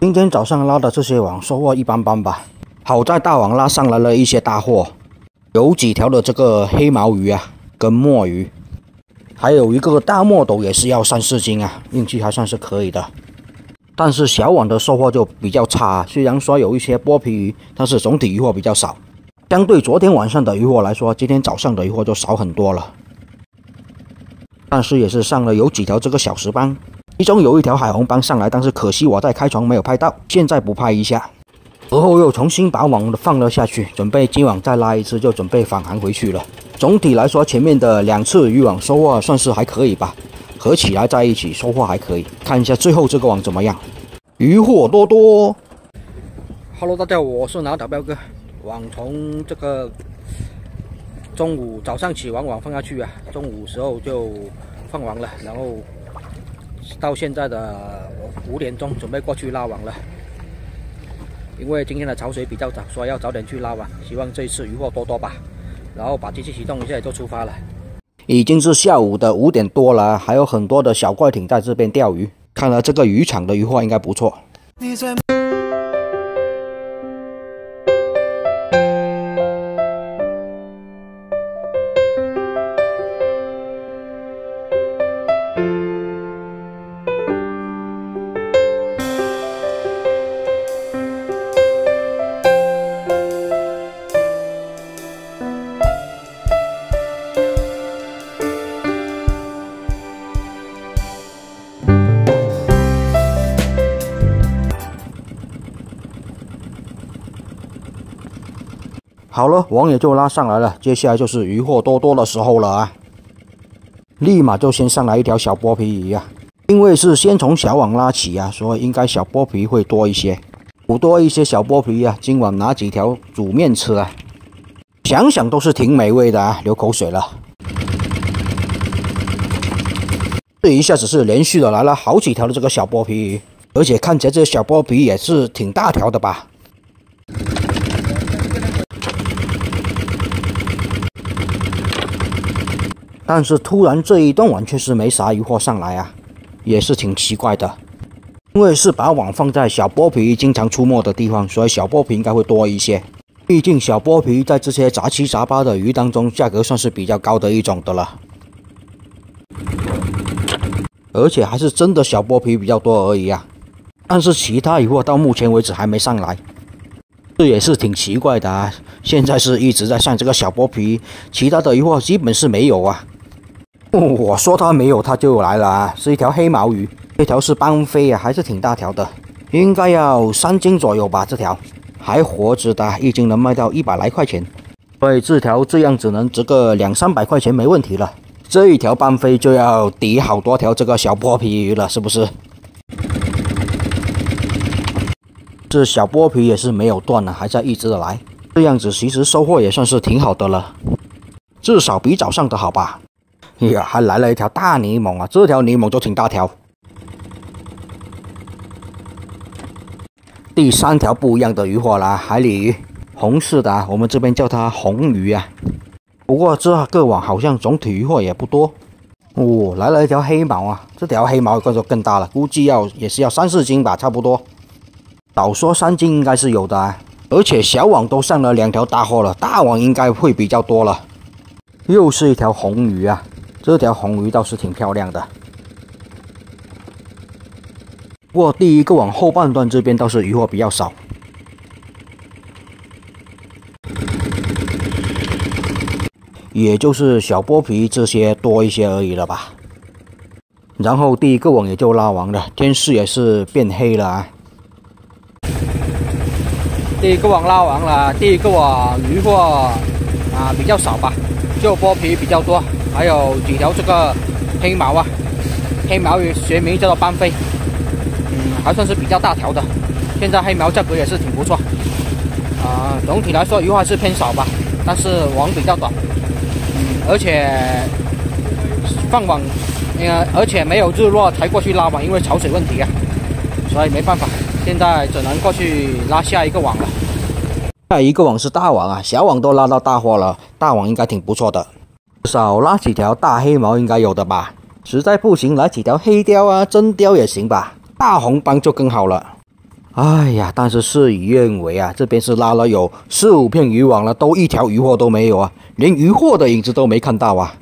今天早上拉的这些网收获一般般吧，好在大网拉上来了一些大货，有几条的这个黑毛鱼啊，跟墨鱼，还有一个大墨斗也是要三四斤啊，运气还算是可以的。但是小网的收获就比较差，虽然说有一些剥皮鱼，但是总体鱼货比较少。相对昨天晚上的鱼货来说，今天早上的鱼货就少很多了。但是也是上了有几条这个小石斑，其中有一条海红斑上来，但是可惜我在开船没有拍到，现在补拍一下。而后又重新把网放了下去，准备今晚再拉一次，就准备返航回去了。总体来说，前面的两次渔网收获算是还可以吧。合起来在一起收获还可以，看一下最后这个网怎么样？渔获多多。Hello，大家好，我是拿岛彪哥。网从这个中午早上起完网放下去啊，中午时候就放完了，然后到现在的五点钟准备过去拉网了。因为今天的潮水比较早，所以要早点去拉网，希望这一次鱼获多多吧。然后把机器启动一下就出发了。已经是下午的五点多了，还有很多的小快艇在这边钓鱼。看来这个渔场的鱼获应该不错。好了，网也就拉上来了，接下来就是鱼获多多的时候了啊！立马就先上来一条小剥皮鱼啊，因为是先从小网拉起啊，所以应该小剥皮会多一些，补多一些小剥皮啊，今晚拿几条煮面吃啊，想想都是挺美味的啊，流口水了。这一下子是连续的来了好几条的这个小剥皮鱼，而且看起来这小剥皮也是挺大条的吧。但是突然这一段网却是没啥鱼获上来啊，也是挺奇怪的。因为是把网放在小剥皮经常出没的地方，所以小剥皮应该会多一些。毕竟小剥皮在这些杂七杂八的鱼当中，价格算是比较高的一种的了。而且还是真的小剥皮比较多而已啊。但是其他鱼获到目前为止还没上来，这也是挺奇怪的啊。现在是一直在上这个小剥皮，其他的鱼获基本是没有啊。我说它没有，它就来了啊！是一条黑毛鱼，这条是斑飞啊，还是挺大条的，应该要三斤左右吧。这条还活着的，一斤能卖到一百来块钱，所以这条这样子能值个两三百块钱没问题了。这一条斑飞就要抵好多条这个小剥皮鱼了，是不是？这小剥皮也是没有断呢，还在一直的来，这样子其实收获也算是挺好的了，至少比早上的好吧。呀，还来了一条大泥猛啊！这条泥猛就挺大条。第三条不一样的鱼货了，海鲤鱼，红色的，啊我们这边叫它红鱼啊。不过这个网好像总体鱼货也不多。哦，来了一条黑毛啊！这条黑毛个头更大了，估计要也是要三四斤吧，差不多。少说三斤应该是有的，啊，而且小网都上了两条大货了，大网应该会比较多了。又是一条红鱼啊！这条红鱼倒是挺漂亮的，不过第一个网后半段这边倒是鱼获比较少，也就是小剥皮这些多一些而已了吧。然后第一个网也就拉完了，天色也是变黑了啊。第一个网拉完了，第一个网鱼获啊比较少吧，就剥皮比较多。还有几条这个黑毛啊，黑毛鱼学名叫做斑飞，嗯，还算是比较大条的。现在黑毛价格也是挺不错，啊，总体来说鱼还是偏少吧，但是网比较短，嗯，而且放网，呃，而且没有日落才过去拉网，因为潮水问题啊，所以没办法，现在只能过去拉下一个网了。下一个网是大网啊，小网都拉到大货了，大网应该挺不错的。少拉几条大黑毛应该有的吧，实在不行来几条黑鲷啊、真鲷也行吧，大红斑就更好了。哎呀，但是事与愿违啊，这边是拉了有四五片渔网了，都一条渔货都没有啊，连渔货的影子都没看到啊！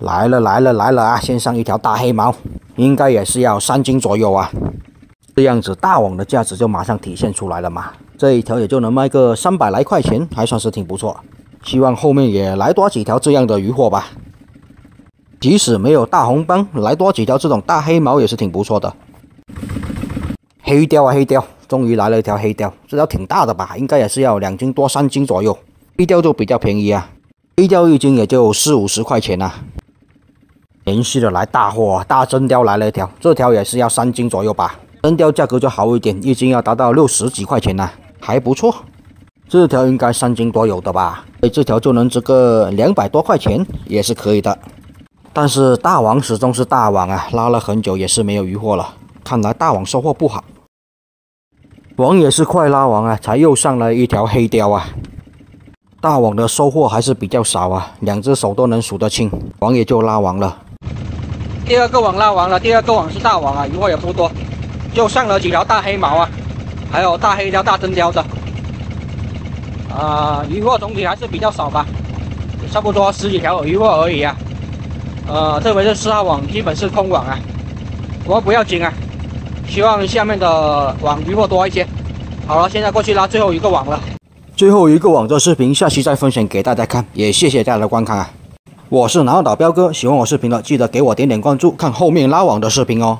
来了来了来了啊！先上一条大黑毛，应该也是要三斤左右啊，这样子大网的价值就马上体现出来了嘛。这一条也就能卖个三百来块钱，还算是挺不错。希望后面也来多几条这样的鱼货吧。即使没有大红斑，来多几条这种大黑毛也是挺不错的。黑鲷啊黑鲷，终于来了一条黑鲷，这条挺大的吧？应该也是要两斤多三斤左右。黑鲷就比较便宜啊，黑鲷一斤也就四五十块钱呐。连续的来大货，大真鲷来了一条，这条也是要三斤左右吧？真鲷价格就好一点，一斤要达到六十几块钱呐，还不错。这条应该三斤多有的吧？哎，这条就能值个两百多块钱，也是可以的。但是大王始终是大王啊，拉了很久也是没有渔获了。看来大王收获不好。网也是快拉完啊，才又上了一条黑鲷啊。大网的收获还是比较少啊，两只手都能数得清。网也就拉完了。第二个网拉完了，第二个网是大网啊，渔获也不多，就上了几条大黑毛啊，还有大黑鲷、大真鲷的。啊，鱼获总体还是比较少吧，差不多十几条鱼获而已啊。呃，特别是四号网基本是空网啊，不过不要紧啊，希望下面的网鱼获多一些。好了，现在过去拉最后一个网了。最后一个网的视频，下期再分享给大家看，也谢谢大家的观看啊！我是南澳岛彪哥，喜欢我视频的记得给我点点关注，看后面拉网的视频哦。